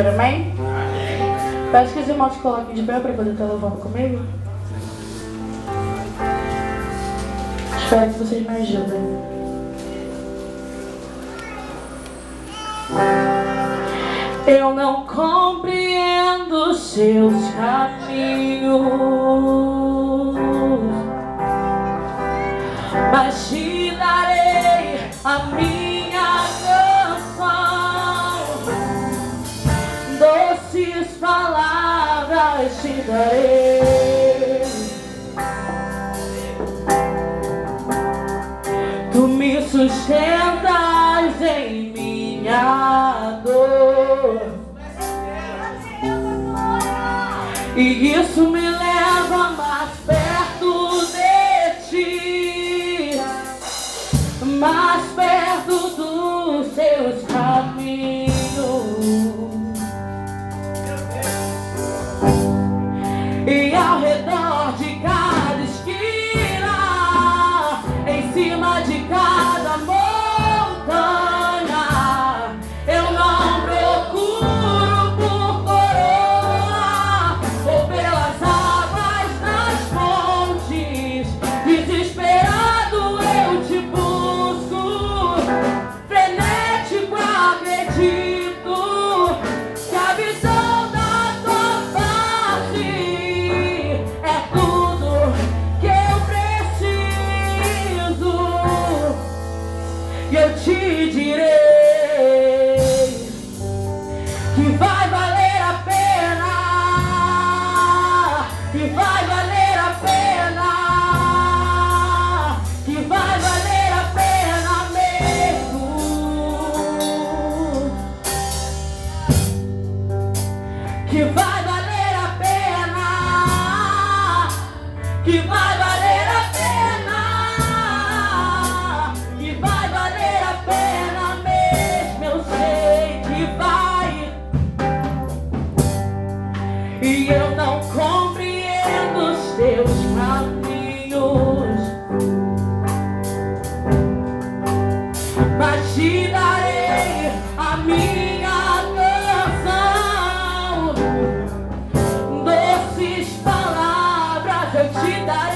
Senhor, amém? Peço que os irmãos coloquem de pé para poder estar louvando comigo. Espero que vocês me ajudem. Eu não compreendo seus caminhos, mas te darei a minha Doces palavras te darei. Tu me sustentas em minha dor. E isso me leva mais perto que vai. te dar.